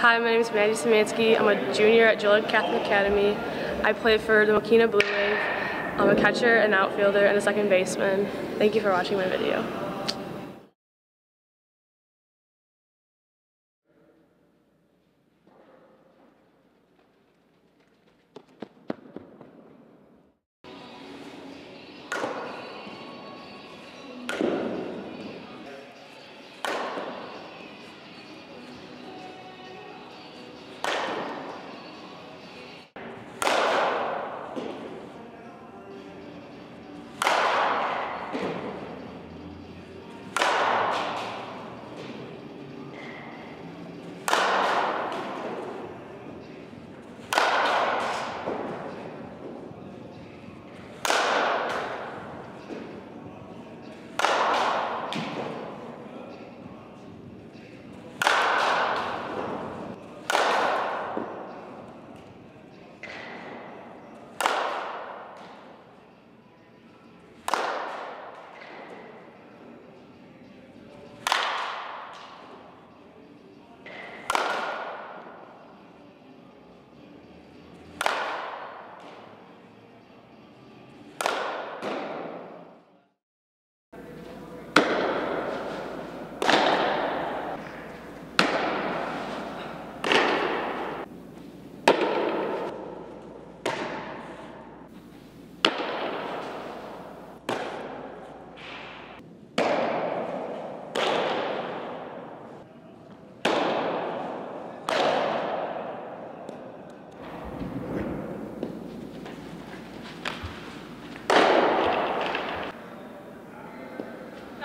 Hi, my name is Maddy Szymanski. I'm a junior at Joliet Catholic Academy. I play for the Mokena Blue Wave. I'm a catcher, an outfielder, and a second baseman. Thank you for watching my video.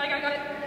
Like, I got